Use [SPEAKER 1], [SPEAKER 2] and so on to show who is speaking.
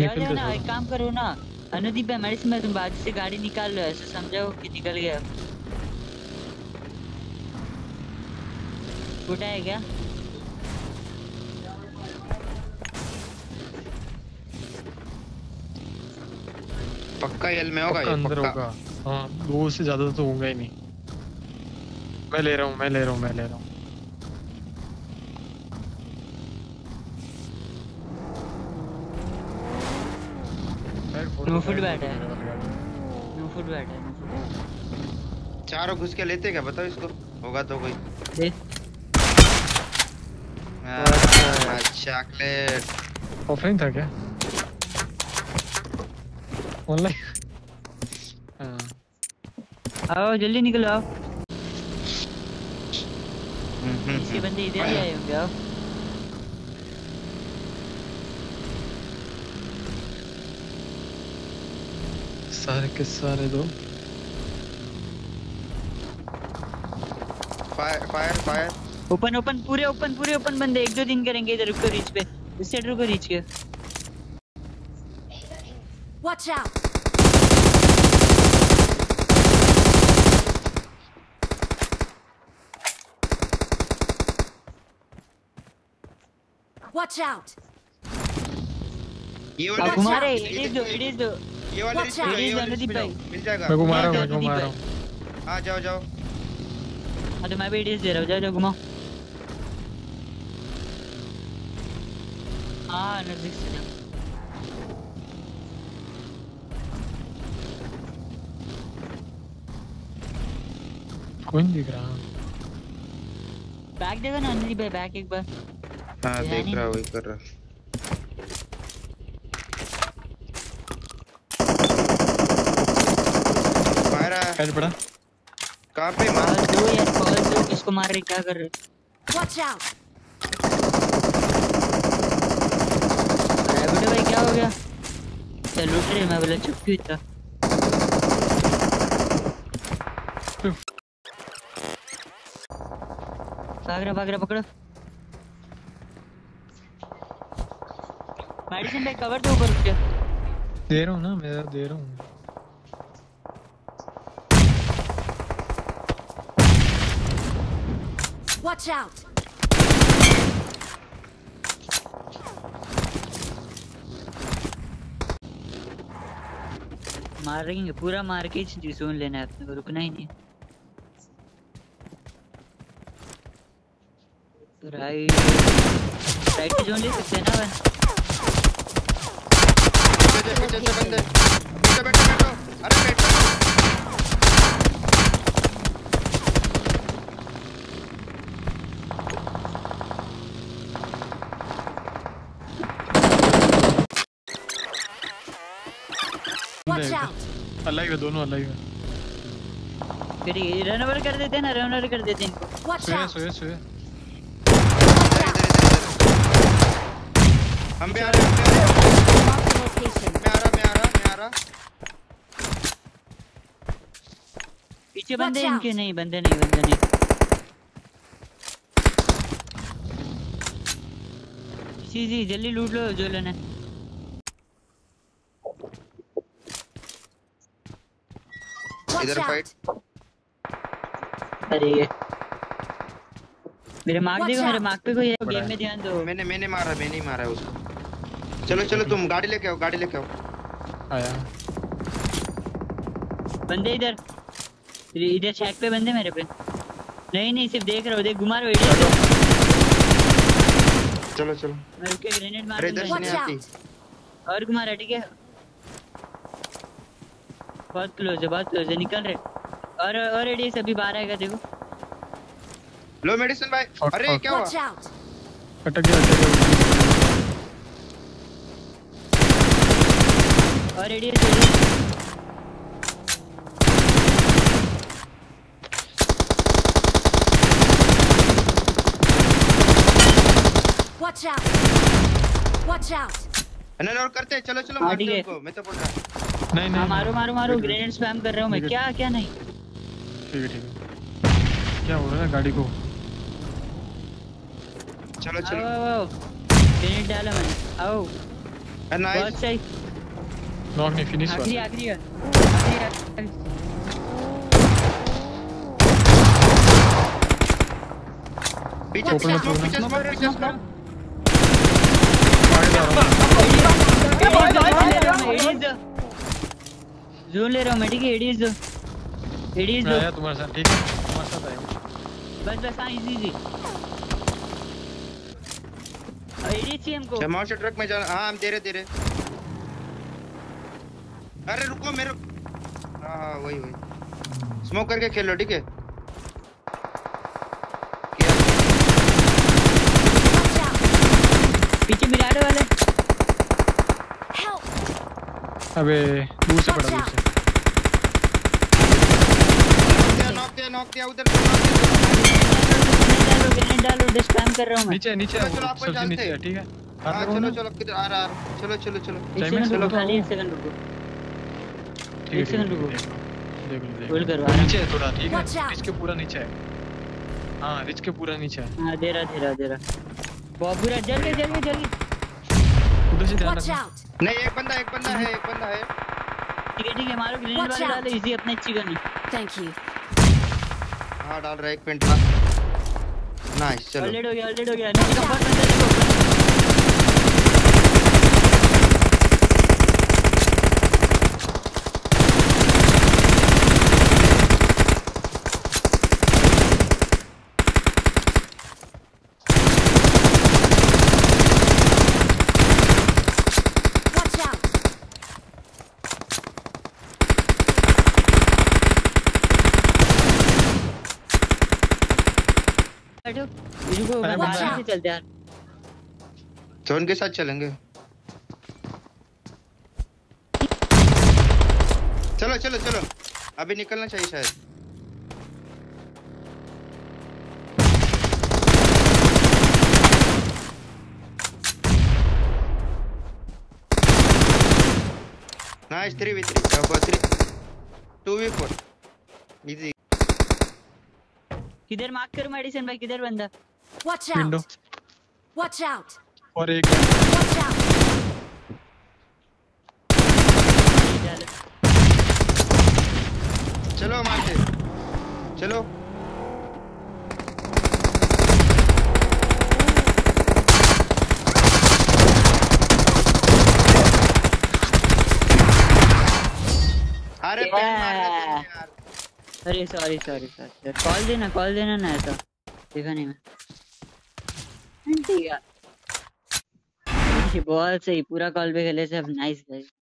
[SPEAKER 1] जाओ
[SPEAKER 2] निकल
[SPEAKER 1] जाओ ना एक काम करो ना अनुदीप भाई मेडिसिन में तुम बाजू से गाड़ी निकाल लो ऐसे समझाओ कि निकल गया। फूटा है क्या?
[SPEAKER 3] पक्का एल में होगा ये
[SPEAKER 2] अंदर होगा। हाँ दो से ज़्यादा तो होगा ही नहीं। मैं ले रहा हूँ मैं ले रहा हूँ मैं ले रहा हूँ।
[SPEAKER 1] नो फुट बैठ है। नो फुट बैठ है
[SPEAKER 3] चारों घुस के लेते क्या? बताओ इसको। होगा तो कोई।
[SPEAKER 1] दे।
[SPEAKER 3] चॉकलेट
[SPEAKER 2] ऑफलाइन था क्या? ऑनलाइन। हाँ।
[SPEAKER 1] आओ जल्दी निकलो आओ। इसके बंदे इधर ही आए होंगे आओ।
[SPEAKER 2] सारे के सारे दो।
[SPEAKER 3] Fire fire fire
[SPEAKER 1] open open पूरे ओपन पूरे ओपन बंदे एक दो दिन करेंगे इधर रुको रीच पे। इस साइड रुको रीच के।
[SPEAKER 4] Watch out! Watch out!
[SPEAKER 3] ये
[SPEAKER 1] अब
[SPEAKER 3] वाले ये
[SPEAKER 1] इट इज़ दो इट इज़ दो।
[SPEAKER 3] ये वाले रिस्क
[SPEAKER 4] out.
[SPEAKER 3] ये वाले मिल जाएगा।
[SPEAKER 2] मैं घुमा रहा हूँ
[SPEAKER 1] जाओ,
[SPEAKER 2] मैं घुमा रहा। हूँ
[SPEAKER 3] हाँ जाओ जाओ।
[SPEAKER 1] तो मैं भी इज़ दे रहा हूँ जाओ जाओ घुमाओ। हाँ नज़दीक से जाओ।
[SPEAKER 2] कोई नहीं दिख रहा
[SPEAKER 1] बैक देखो ना अनुदीप भाई बैक एक बार।
[SPEAKER 3] हाँ देख रहा वही कर रहा फायर
[SPEAKER 2] पड़ा
[SPEAKER 3] कहाँ पे मार
[SPEAKER 1] दो यार कॉल दो किसको मार रहे क्या कर रहे
[SPEAKER 4] out!
[SPEAKER 1] अरे बेटे भाई क्या हो गया चल लूट रहे मैं बोला चुप क्यों इतना भाग रहा भाग रहा पकड़ो मेडिसिन भाई कवर दो ऊपर उसके
[SPEAKER 2] दे रहा हूँ ना मैं दे रहा हूँ
[SPEAKER 4] Watch out!
[SPEAKER 1] मार रहेंगे पूरा मार के जोन लेना है अपने को रुकना ही नहीं। राइट राइट की जोन ले सकते हैं ना वन
[SPEAKER 3] पीछे पीछे से बंदे बैठो बैठो बैठो। अरे बैठो।
[SPEAKER 2] अलग है। दोनों अलग है।
[SPEAKER 1] फिर रन ओवर कर देते हैं ना रन ओवर कर देते हैं इनको।
[SPEAKER 2] सोए! सोए सोए
[SPEAKER 3] हम भी आ रहे हैं हम भी आ रहे हैं।
[SPEAKER 4] Mark the location.
[SPEAKER 3] मैं आ रहा मैं आ रहा मैं आ रहा।
[SPEAKER 1] पीछे बंदे इनके नहीं बंदे नहीं बंदे नहीं। जी जी जल्दी लूट लो जो लेना है।
[SPEAKER 3] इधर फाइट
[SPEAKER 1] अरे ये। मेरे मार्क देखो मेरे. मार्क पे कोई है गेम में ध्यान दो।
[SPEAKER 3] मैंने मैंने मारा मैंने ही मारा उसको। चलो चलो तुम गाड़ी लेके आओ गाड़ी लेके आओ।
[SPEAKER 2] आया।
[SPEAKER 1] बंदे इधर। इधर- छत पे बंदे मेरे पे। नहीं नहीं सिर्फ़ देख रहा हूँ देख घुमा रहा हूँ इधर।
[SPEAKER 3] चलो। चलो
[SPEAKER 1] मैं रुक के ग्रेनेड मार
[SPEAKER 3] आती
[SPEAKER 4] out!
[SPEAKER 1] और घुमा रहा है ठीक है? बहुत क्लोज है बहुत क्लोज है निकल रहे और और एडीएस अभी बाहर आएगा देखो
[SPEAKER 3] लो मेडिसिन भाई
[SPEAKER 2] Fuck,
[SPEAKER 3] अरे
[SPEAKER 2] fuck.
[SPEAKER 3] क्या हुआ
[SPEAKER 2] अटक गया अटक गया
[SPEAKER 1] और ADS ADS
[SPEAKER 4] Watch out! Watch out!
[SPEAKER 3] नहीं और करते हैं चलो चलो
[SPEAKER 1] हाँ,
[SPEAKER 3] मारते हैं मैं तो बोल रहा
[SPEAKER 2] नहीं नहीं।
[SPEAKER 1] हाँ मारो मारो मारो ग्रेनेड स्पैम कर रहा हूँ मैं। क्या क्या नहीं?
[SPEAKER 2] ठीक है ठीक है। क्या हो रहा है गाड़ी को?
[SPEAKER 3] चलो चलो।
[SPEAKER 1] ग्रेनेड डाला मैंने। आओ।
[SPEAKER 3] nice.
[SPEAKER 1] बहुत सही।
[SPEAKER 2] नॉक नहीं फिनिश
[SPEAKER 1] आखिरी
[SPEAKER 2] हुआ
[SPEAKER 1] आखिरी है। आखिरी आखिरी।
[SPEAKER 3] पीछे
[SPEAKER 4] Watch
[SPEAKER 3] पीछे पीछे
[SPEAKER 1] करो
[SPEAKER 3] पीछे
[SPEAKER 1] जोन ले रहा हूँ मैं ठीक है एडीज दो एडीज दो
[SPEAKER 2] आया तुम्हारे साथ ठीक है तुम्हारे साथ आया
[SPEAKER 1] बस बस हाँ इजी इजी एडीज चाहिए हमको
[SPEAKER 3] जमाओ से ट्रक में जाना। हाँ हम दे रहे अरे, रुको, मेरे हाँ हाँ वही वही। स्मोक करके खेलो ठीक है!
[SPEAKER 1] पीछे मिरारे वाले।
[SPEAKER 2] अबे दूर से पड़ा दूर से।
[SPEAKER 3] नॉक दिया नॉक दिया उधर।
[SPEAKER 1] डालो ग्रेनेड डालो डिस्पैम कर रहा हूँ मैं
[SPEAKER 2] नीचे नीचे है सबसे
[SPEAKER 3] जानते
[SPEAKER 2] नीचे है।
[SPEAKER 3] हैं।
[SPEAKER 2] ठीक है?
[SPEAKER 3] हाँ चलो। चलो किधर आ रहा चलो चलो चलो।
[SPEAKER 1] सेकंड
[SPEAKER 2] चलो।
[SPEAKER 1] खाली एक सेकंड रुको।
[SPEAKER 2] ठीक है,
[SPEAKER 1] एक सेकंड
[SPEAKER 2] ठीक है,
[SPEAKER 1] रुको।
[SPEAKER 2] देख लो, देख लो, नीचे है थोड़ा ठीक है।
[SPEAKER 4] Out.
[SPEAKER 2] रिच के पूरा नीचे है। हाँ रिच के पूरा नीचे है।
[SPEAKER 1] हाँ दे रहा दे रहा दे रहा। बहुत बुरा जल्दी जल्दी जल्दी।
[SPEAKER 2] उधर से ध्यान
[SPEAKER 3] नहीं एक बंदा एक बंदा है एक बंदा है।
[SPEAKER 1] ठीक है ठीक है मारो ग्रेनेड वाले डाल इजी अपने अच्छी गन
[SPEAKER 4] थैंक यू
[SPEAKER 3] हाँ डाल रहा है एक पेंट नाइस चलो।
[SPEAKER 1] ऑलरेडी हो गया ऑलरेडी हो गया। नहीं का बहुत बंदा देखो
[SPEAKER 4] Watch out!
[SPEAKER 1] बैठो। रुको आराम से चलते यार
[SPEAKER 3] तो उनके साथ चलेंगे। चलो चलो चलो। अभी निकलना चाहिए शायद। Nice three V three three two V four easy
[SPEAKER 1] किधर मार्क करो मेडिसिन भाई? किधर बंदा?
[SPEAKER 4] Watch
[SPEAKER 2] window
[SPEAKER 4] out! Watch out!
[SPEAKER 2] और एक
[SPEAKER 4] Watch out!
[SPEAKER 1] चलो
[SPEAKER 3] मारते चलो। अरे पेन मार देते यार।
[SPEAKER 1] अरे सॉरी सॉरी सॉरी कॉल देना कॉल देना ना ऐसा। देखा नहीं मैं। ठीक है। बहुत सही पूरा कॉल पे खेले सब नाइस गाइस